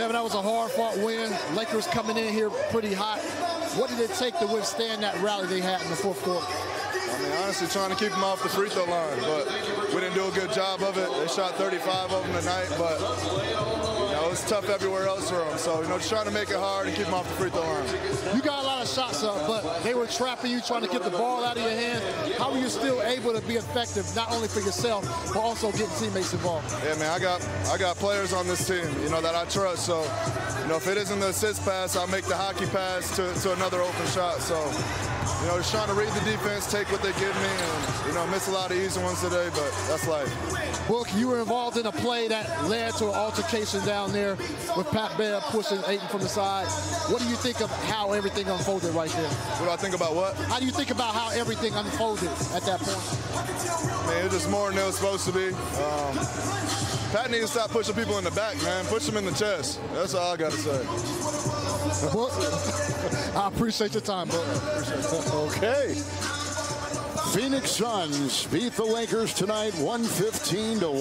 Devin, that was a hard-fought win. Lakers coming in here pretty hot. What did it take to withstand that rally they had in the fourth quarter? I mean, honestly, trying to keep them off the free throw line, but we didn't do a good job of it. They shot 35 of them tonight, but you know, it's tough everywhere else for them. So, you know, just trying to make it hard and keep them off the free throw line. You got a lot of shots up, but they were trapping you, trying to get the ball out of your hand. How are you still able to be effective, not only for yourself, but also getting teammates involved? Yeah, man, I got I got players on this team, you know, that I trust. So, you know, if it isn't the assist pass, I'll make the hockey pass to, to another open shot. So, you know, just trying to read the defense, take what they give me, and, you know, miss a lot of easy ones today, but that's life. Book, you were involved in a play that led to an altercation down there with Pat Bev pushing Ayton from the side. What do you think of how everything unfolded right there? What do I think about what? How do you think about how everything unfolded at that point? Man, it's just more than it was supposed to be. Um, Pat needs to stop pushing people in the back, man. Push them in the chest. That's all I got to say. Book, I appreciate your time, bro. Okay. Phoenix Suns beat the Lakers tonight 115 to 1.